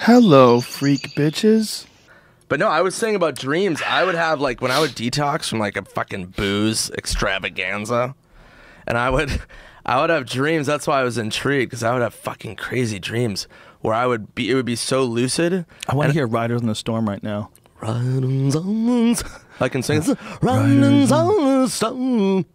Hello, freak bitches. But no, I was saying about dreams. I would have like when I would detox from like a fucking booze extravaganza, and I would, I would have dreams. That's why I was intrigued because I would have fucking crazy dreams where I would be. It would be so lucid. I want to hear Riders in the Storm right now. Riders on the- I can sing. Riders on the storm.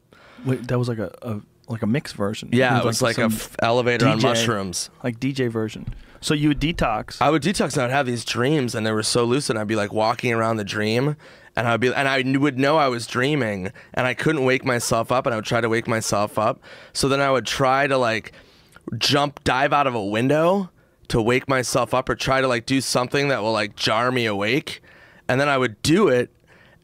Wait, that was like a, a like a mixed version. Yeah, It it was like a some f- elevator on mushrooms. like DJ version. So you would detox. I would detox and I'd have these dreams and they were so lucid. I'd be like walking around the dream and I'd be and I would know I was dreaming and I couldn't wake myself up and I would try to wake myself up. So then I would try to like jump dive out of a window to wake myself up or try to like do something that will like jar me awake. And then I would do it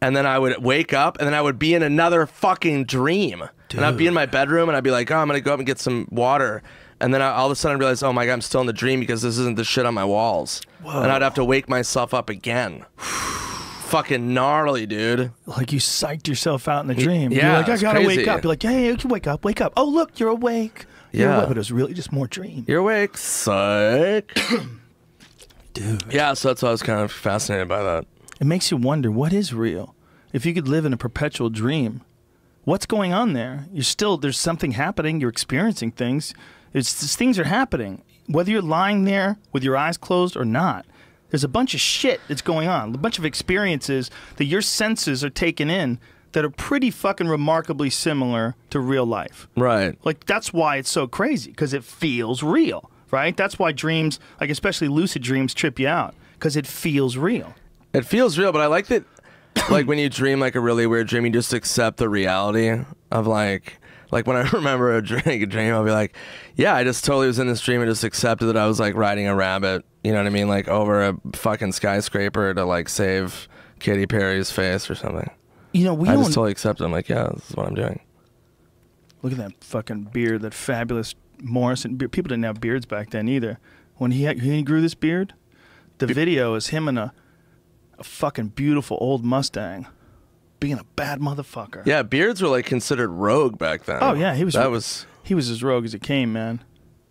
and then I would wake up and then I would be in another fucking dream. And I'd be in my bedroom and I'd be like, "Oh, I'm going to go up and get some water." And then I, all of a sudden I realized, "Oh my god, I'm still in the dream because this isn't the shit on my walls." And I'd have to wake myself up again. fucking gnarly, dude. like you psyched yourself out in the dream. yeah, You're like, I gotta crazy. wake up. You're like, hey, you can wake up, wake up. Oh, look, you're awake. You're Yeah. awake. But it was really just more dream. You're awake, psych. Dude. yeah, so that's why I was kind of fascinated by that. It makes you wonder what is real. If you could live in a perpetual dream, what's going on there? You're still there's something happening. You're experiencing things. These things are happening. Whether you're lying there with your eyes closed or not, there's a bunch of shit that's going on. A bunch of experiences that your senses are taking in that are pretty fucking remarkably similar to real life. Right. Like that's why it's so crazy because it feels real, right? That's why dreams, like especially lucid dreams, trip you out because it feels real. It feels real, but I like that. like when you dream like a really weird dream, you just accept the reality of like. Like when I remember a dream, a dream, I'll be like, "Yeah, I just totally was in this dream and just accepted that I was like riding a rabbit, you know what I mean, like over a fucking skyscraper to like save Katy Perry's face or something." You know, we I don't just totally accept it. I'm like, "Yeah, this is what I'm doing." look at that fucking beard, that fabulous Morrison beard. People didn't have beards back then either. When he had, he grew this beard, the video is him in a a fucking beautiful old Mustang, being a bad motherfucker. Yeah, beards were like considered rogue back then. Oh yeah, he was. That was he was as rogue as it came, man.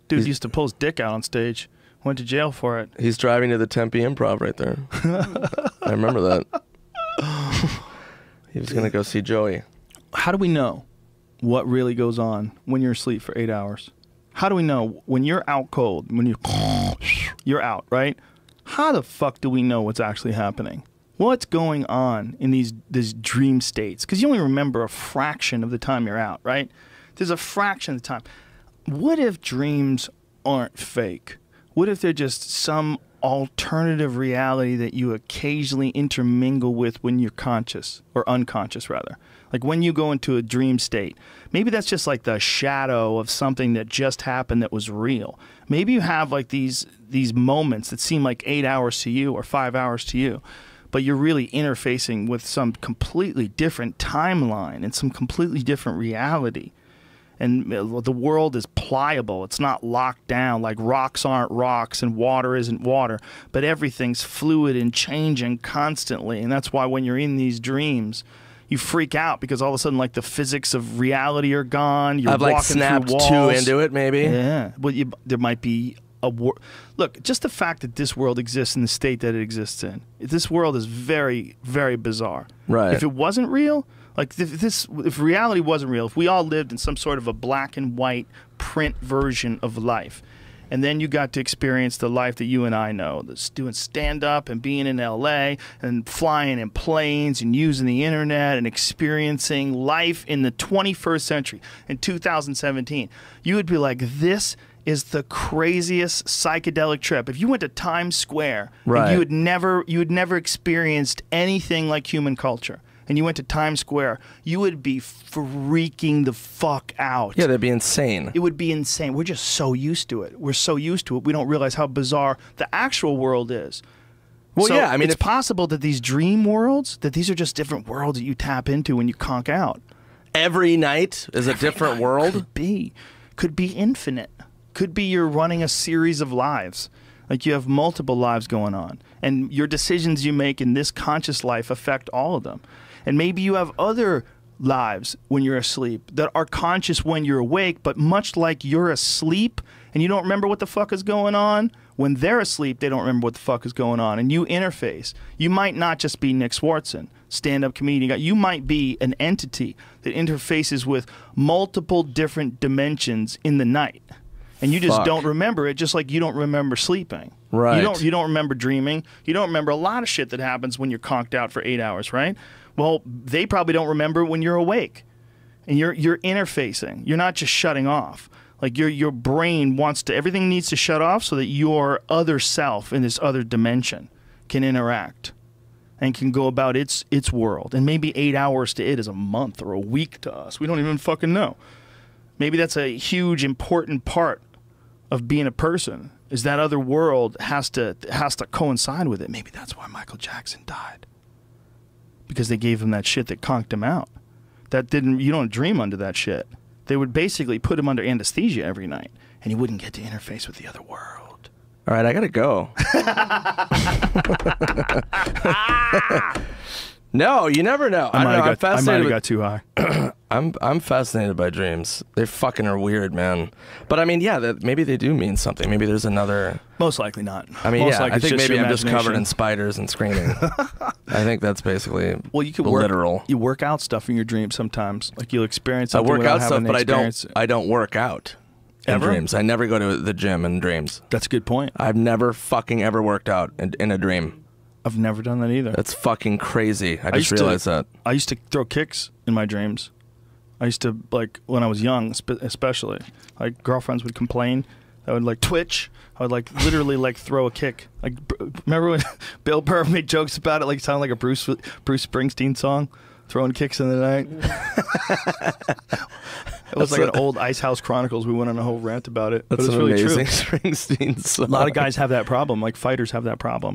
Dude used to pull his dick out on stage. Went to jail for it. He's driving to the Tempe Improv right there. I remember that. he was gonna go see Joey. how do we know what really goes on when you're asleep for eight hours? How do we know when you're out cold, when you you're out, right? How the fuck do we know what's actually happening? What's going on in these these dream states? Because you only remember a fraction of the time you're out, right? There's a fraction of the time. What if dreams aren't fake? What if they're just some alternative reality that you occasionally intermingle with when you're conscious or unconscious rather? Like when you go into a dream state, maybe that's just like the shadow of something that just happened that was real. Maybe you have like these these moments that seem like 8 hours to you or 5 hours to you, but you're really interfacing with some completely different timeline and some completely different reality and uh, the world is pliable. It's not locked down like rocks aren't rocks and water isn't water, but everything's fluid and changing constantly. And that's why when you're in these dreams, you freak out because all of a sudden, like the physics of reality are gone. You're I've like walking snapped through too walls. into it, maybe. Yeah, well, you, there might be a war. Look, just the fact that this world exists in the state that it exists in, this world is very, very bizarre. Right. If it wasn't real, like if this, if reality wasn't real, if we all lived in some sort of a black and white print version of life, and then you got to experience the life that you and I know, that's doing stand up and being in LA and flying in planes and using the internet and experiencing life in the 21st century in 2017, you would be like, this is the craziest psychedelic trip. If you went to Times Square Right. you had never you had never experienced anything like human culture and you went to Times Square, you would be freaking the fuck out. Yeah, that'd be insane. It would be insane. We're just so used to it. We're so used to it. We don't realize how bizarre the actual world is. Well, So yeah, I mean, it's if- possible that these dream worlds, that these are just different worlds that you tap into when you conk out. Every night is a different world. Could be, could be infinite. Could be you're running a series of lives. Like you have multiple lives going on, and your decisions you make in this conscious life affect all of them. And maybe you have other lives when you're asleep that are conscious when you're awake, but much like you're asleep and you don't remember what the fuck is going on, when they're asleep, they don't remember what the fuck is going on. And you interface. You might not just be Nick Swardson, stand up comedian. You might be an entity that interfaces with multiple different dimensions in the night. And you just Fuck. don't remember it, just like you don't remember sleeping. Right. You don't you don't remember dreaming. You don't remember a lot of shit that happens when you're conked out for eight hours, right? Well, they probably don't remember when you're awake. And you're you're interfacing. You're not just shutting off. Like your your brain wants to everything needs to shut off so that your other self in this other dimension can interact and can go about its its world. And maybe eight hours to it is a month or a week to us. We don't even fucking know. Maybe that's a huge important part of being a person is that other world has to has to coincide with it. Maybe that's why Michael Jackson died. Because they gave him that shit that conked him out. That didn't you don't dream under that shit. They would basically put him under anesthesia every night and he wouldn't get to interface with the other world. All right, I gotta go. no, you never know. I, I might know. Have got, I might have got too high. I'm I'm fascinated by dreams. They fucking are weird, man. But I mean, yeah, that, maybe they do mean something. Maybe there's another. Most likely not. I mean, Most yeah, I think maybe I'm just covered in spiders and screaming. I think that's basically Well, you could work, literal. You work out stuff in your dreams sometimes. Like you'll experience I work out stuff, but I don't. I don't work out in Ever? dreams. I never go to the gym in dreams. That's a good point. I've never fucking ever worked out in, in a dream. I've never done that either. That's fucking crazy. I I just used to- realized that. I used to throw kicks in my dreams. I used to like when I was young, especially. Like girlfriends would complain. I would like twitch. I would like literally like throw a kick. Like remember when Bill Burr made jokes about it? Like it sounded like a Bruce Bruce Springsteen song, throwing kicks in the night. it was like an old Ice House Chronicles. We went on a whole rant about it. That's but it's really amazing true. Springsteen song. A lot of guys have that problem. Like fighters have that problem.